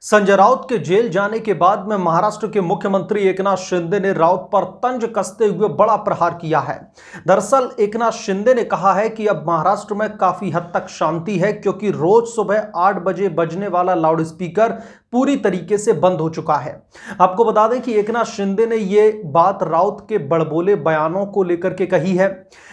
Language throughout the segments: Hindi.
संजय राउत के जेल जाने के बाद में महाराष्ट्र के मुख्यमंत्री एकनाथ शिंदे ने राउत पर तंज कसते हुए बड़ा प्रहार किया है। दरअसल, एकनाथ शिंदे ने कहा है कि अब महाराष्ट्र में काफ़ी हद तक शांति है, क्योंकि रोज सुबह आठ बजे बजने वाला लाउडस्पीकर पूरी तरीके से बंद हो चुका है। आपको बता दें कि एकनाथ शिंदे ने यह बात राउत के बड़बोले बयानों को लेकर के कही है।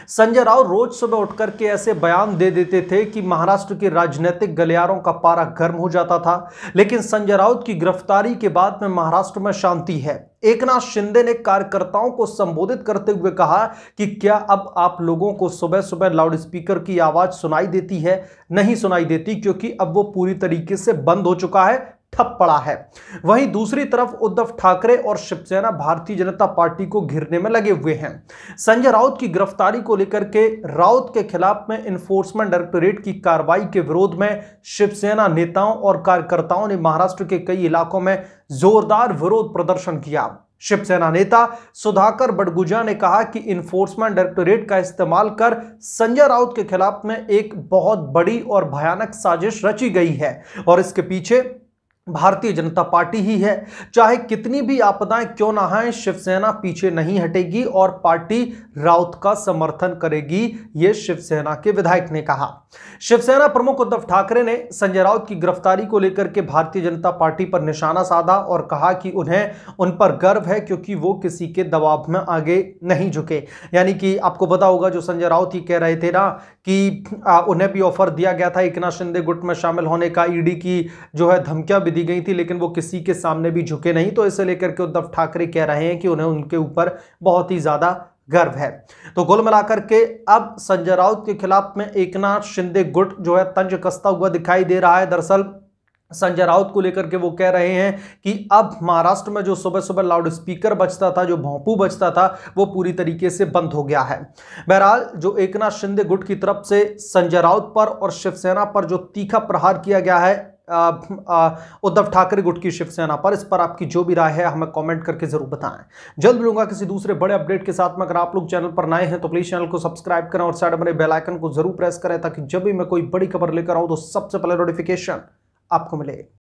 संजय राउत रोज सुबह उठकर के ऐसे बयान दे देते थे कि महाराष्ट्र के राजनीतिक गलियारों का पारा गर्म हो जाता था, लेकिन संजय राउत की गिरफ्तारी के बाद में महाराष्ट्र में शांति है। एकनाथ शिंदे ने कार्यकर्ताओं को संबोधित करते हुए कहा कि क्या अब आप लोगों को सुबह सुबह लाउडस्पीकर की आवाज़ सुनाई देती है? नहीं सुनाई देती, क्योंकि अब वो पूरी तरीके से बंद हो चुका है। ठप पड़ा है। वहीं दूसरी तरफ़ उद्धव ठाकरे और शिवसेना भारतीय जनता पार्टी को घिरने में लगे हुए हैं। संजय राउत की गिरफ्तारी को लेकर के राउत के खिलाफ में इन्फोर्समेंट डायरेक्टोरेट की कार्रवाई के विरोध में शिवसेना नेताओं और कार्यकर्ताओं ने महाराष्ट्र के कई इलाकों में जोरदार विरोध प्रदर्शन किया। शिवसेना नेता सुधाकर बडगुजा ने कहा कि इन्फोर्समेंट डायरेक्टोरेट का इस्तेमाल कर संजय राउत के खिलाफ में एक बहुत बड़ी और भयानक साजिश रची गई है और इसके पीछे भारतीय जनता पार्टी ही है। चाहे कितनी भी आपदाएँ क्यों ना आए, शिवसेना पीछे नहीं हटेगी और पार्टी राउत का समर्थन करेगी, ये शिवसेना के विधायक ने कहा। शिवसेना प्रमुख उद्धव ठाकरे ने संजय राउत की गिरफ्तारी को लेकर के भारतीय जनता पार्टी पर निशाना साधा और कहा कि उन्हें, उन पर गर्व है क्योंकि वो किसी के दबाव में आगे नहीं झुके। यानी कि आपको पता होगा जो संजय राउत ही कह रहे थे ना कि उन्हें भी ऑफ़र दिया गया था एकनाथ शिंदे गुट में शामिल होने का, ईडी की जो है धमकियाँ भी दी गई थी, लेकिन वो किसी के सामने भी झुके नहीं तो इसे लेकर के उद्धव ठाकरे कह रहे हैं कि उन्हें उनके ऊपर बहुत ही ज़्यादा गर्व है। तो कुल मिलाकर के अब संजय राउत के खिलाफ में एकनाथ शिंदे गुट जो है तंज कसता हुआ दिखाई दे रहा है। दरअसल संजय राउत को लेकर के वो कह रहे हैं कि अब महाराष्ट्र में जो सुबह सुबह लाउड स्पीकर बजता था, जो भोंपू बजता था, वो पूरी तरीके से बंद हो गया है। बहरहाल, जो एकनाथ शिंदे गुट की तरफ़ से संजय राउत पर और शिवसेना पर जो तीखा प्रहार किया गया है उद्धव ठाकरे गुट की शिवसेना पर। इस पर आपकी जो भी राय है, हमें कमेंट करके ज़रूर बताएँ। जल्द मिलूँगा किसी दूसरे बड़े अपडेट के साथ में। अगर आप लोग चैनल पर नए हैं तो प्लीज़ चैनल को सब्सक्राइब करें और साइड बने बेलाइकन को ज़रूर प्रेस करें, ताकि जब भी मैं कोई बड़ी खबर लेकर आऊँ तो सबसे पहले नोटिफिकेशन आपको मिले।